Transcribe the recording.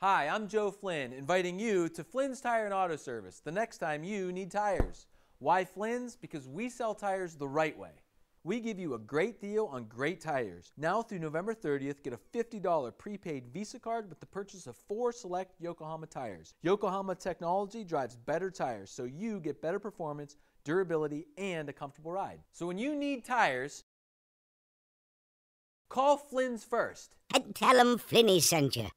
Hi, I'm Joe Flynn, inviting you to Flynn's Tire and Auto Service the next time you need tires. Why Flynn's? Because we sell tires the right way. We give you a great deal on great tires. Now through November 30th, get a $50 prepaid Visa card with the purchase of four select Yokohama tires. Yokohama technology drives better tires, so you get better performance, durability, and a comfortable ride. So when you need tires, call Flynn's first. And tell them Flynn sent you.